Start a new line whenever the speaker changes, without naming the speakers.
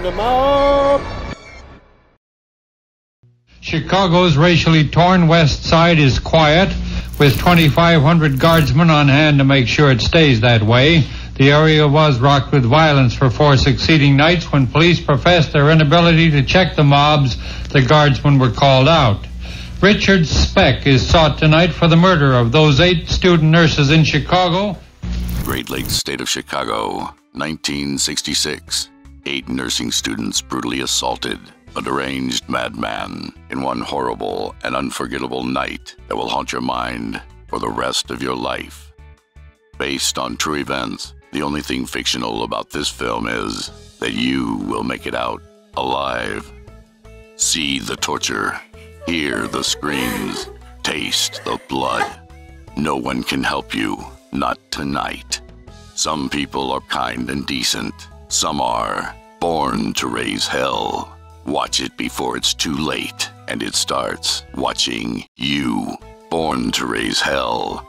Round 'em up!
Chicago's racially torn west side is quiet, with 2,500 guardsmen on hand to make sure it stays that way. The area was rocked with violence for four succeeding nights. When police professed their inability to check the mobs, the guardsmen were called out. Richard Speck is sought tonight for the murder of those eight student nurses in Chicago.
Great Lakes, state of Chicago, 1966. Eight nursing students brutally assaulted a deranged madman in one horrible and unforgettable night that will haunt your mind for the rest of your life. Based on true events, the only thing fictional about this film is that you will make it out alive. See the torture, hear the screams, taste the blood. No one can help you, not tonight. Some people are kind and decent, some are born to raise hell. Watch it before it's too late and it starts watching you. Born to Raise Hell